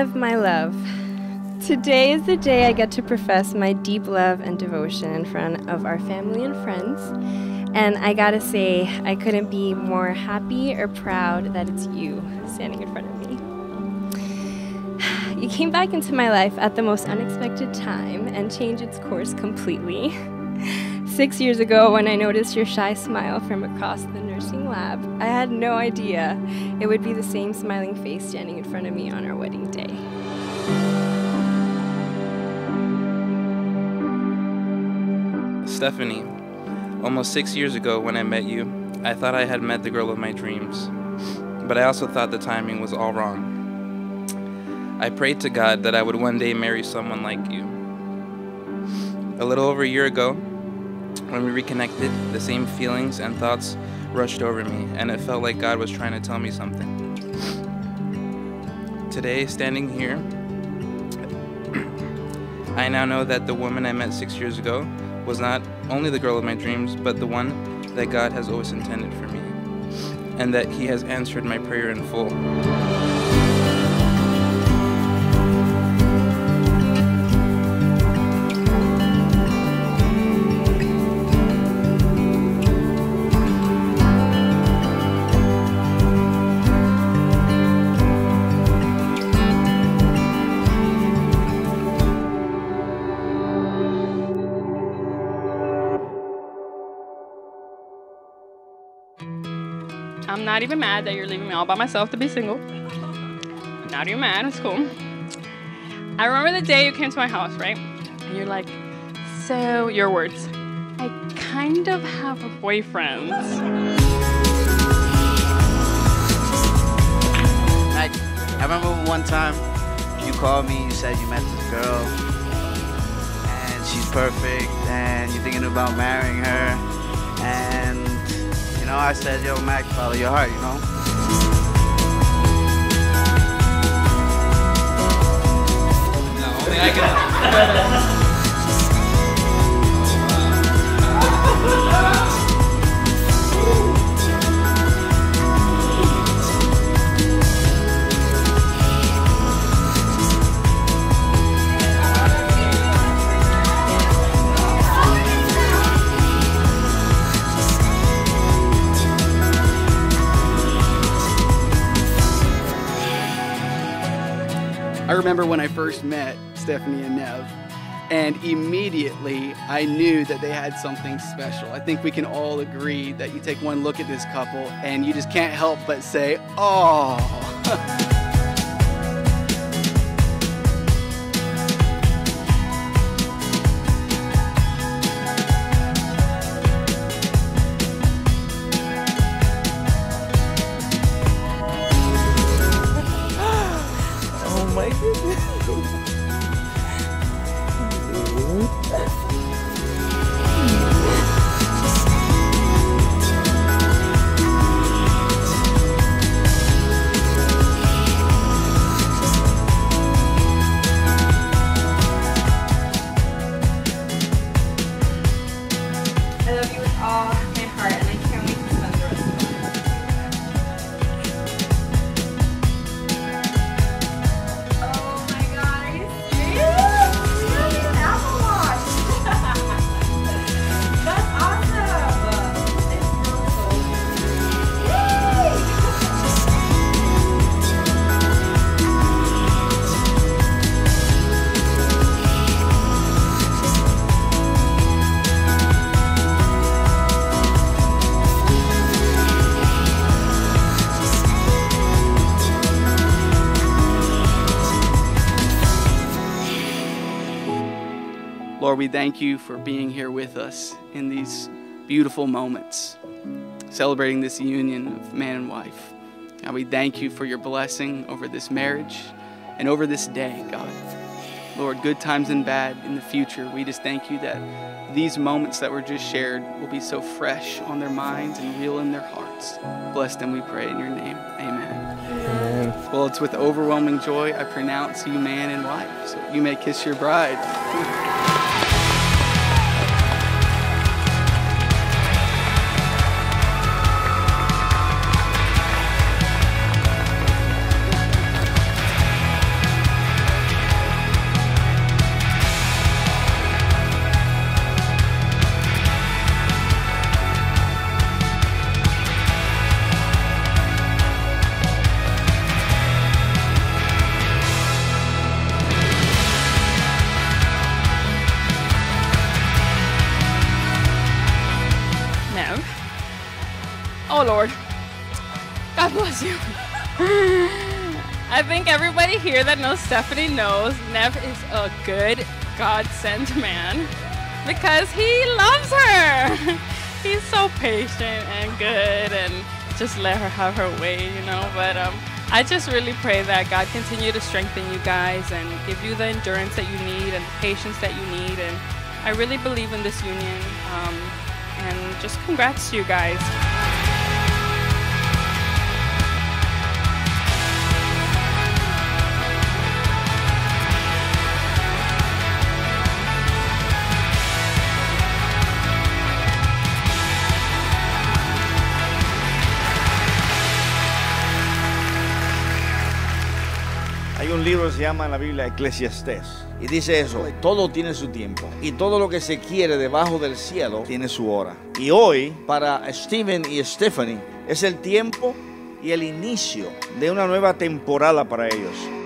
My love, today is the day I get to profess my deep love and devotion in front of our family and friends. And I gotta say, I couldn't be more happy or proud that it's you standing in front of me. You came back into my life at the most unexpected time and changed its course completely. Six years ago, when I noticed your shy smile from across the nursing lab, I had no idea it would be the same smiling face standing in front of me on our wedding day. Stephanie, almost six years ago when I met you, I thought I had met the girl of my dreams, but I also thought the timing was all wrong. I prayed to God that I would one day marry someone like you. A little over a year ago, when we reconnected, the same feelings and thoughts rushed over me, and it felt like God was trying to tell me something. Today, standing here, I now know that the woman I met six years ago was not only the girl of my dreams, but the one that God has always intended for me, and that He has answered my prayer in full. I'm not even mad that you're leaving me all by myself to be single. Not even mad, it's cool. I remember the day you came to my house, right? And you're like, so, your words, I kind of have a boyfriend. I, I remember one time you called me, you said you met this girl, and she's perfect, and you're thinking about marrying her, and I said, yo, Mac, follow your heart, you know? I remember when I first met Stephanie and Nev, and immediately I knew that they had something special. I think we can all agree that you take one look at this couple and you just can't help but say. Oh I Lord, we thank you for being here with us in these beautiful moments, celebrating this union of man and wife. God, we thank you for your blessing over this marriage and over this day, God. Lord, good times and bad in the future, we just thank you that these moments that were just shared will be so fresh on their minds and real in their hearts. Bless them, we pray in your name. Amen. Amen. Well, it's with overwhelming joy I pronounce you man and wife, so you may kiss your bride. Lord. God bless you. I think everybody here that knows Stephanie knows Nev is a good God sent man because he loves her. He's so patient and good and just let her have her way, you know. But um, I just really pray that God continue to strengthen you guys and give you the endurance that you need and the patience that you need. And I really believe in this union. Um, and just congrats to you guys. Libro se llama en la Biblia Eclesiastés. Y dice eso, todo tiene su tiempo. Y todo lo que se quiere debajo del cielo tiene su hora. Y hoy, para Steven y Stephanie, es el tiempo y el inicio de una nueva temporada para ellos.